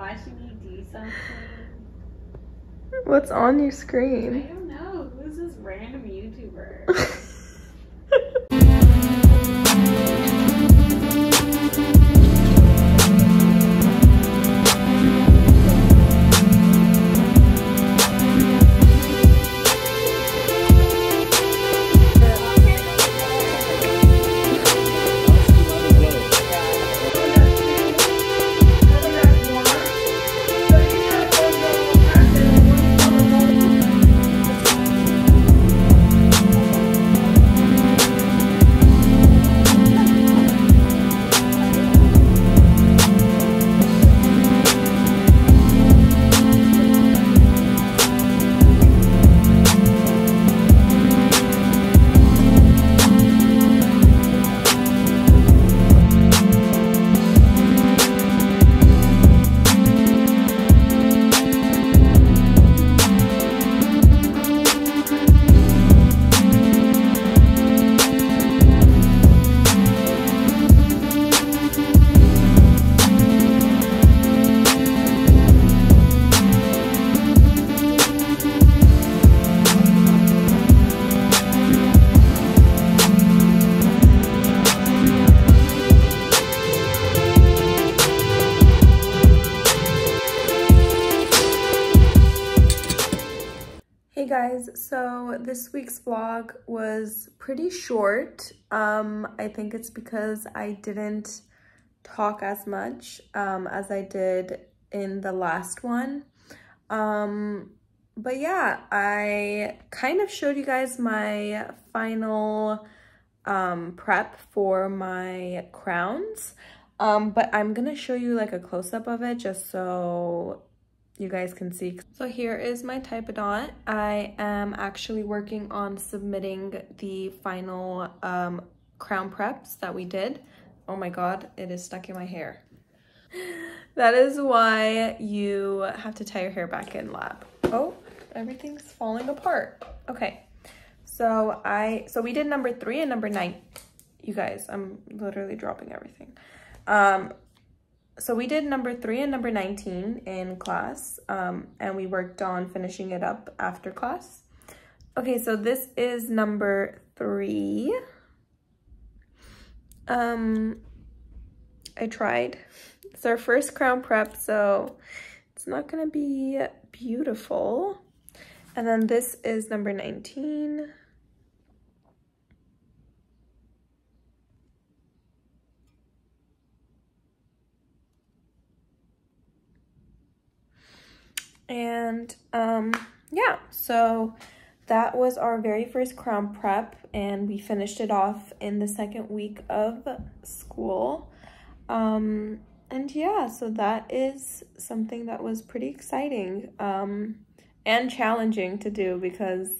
watching you do something? What's on your screen? I don't know. Who's this random YouTuber? Hey guys, so this week's vlog was pretty short. Um, I think it's because I didn't talk as much um, as I did in the last one. Um, but yeah, I kind of showed you guys my final um, prep for my crowns. Um, but I'm gonna show you like a close-up of it just so you guys can see. So here is my Typodont. I am actually working on submitting the final um, crown preps that we did. Oh my god, it is stuck in my hair. That is why you have to tie your hair back in lab. Oh, everything's falling apart. Okay, so I, so we did number three and number nine. You guys, I'm literally dropping everything. Um, so we did number three and number 19 in class um, and we worked on finishing it up after class. Okay, so this is number three. Um, I tried. It's our first crown prep, so it's not gonna be beautiful. And then this is number 19. And um, yeah, so that was our very first crown prep and we finished it off in the second week of school. Um, and yeah, so that is something that was pretty exciting um, and challenging to do because,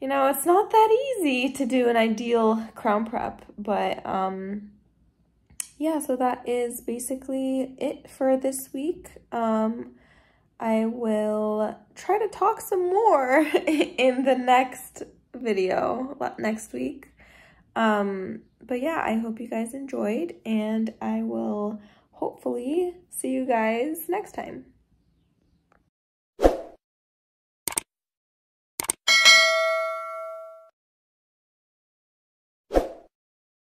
you know, it's not that easy to do an ideal crown prep, but um, yeah, so that is basically it for this week. Um, I will try to talk some more in the next video next week. Um, but yeah, I hope you guys enjoyed and I will hopefully see you guys next time.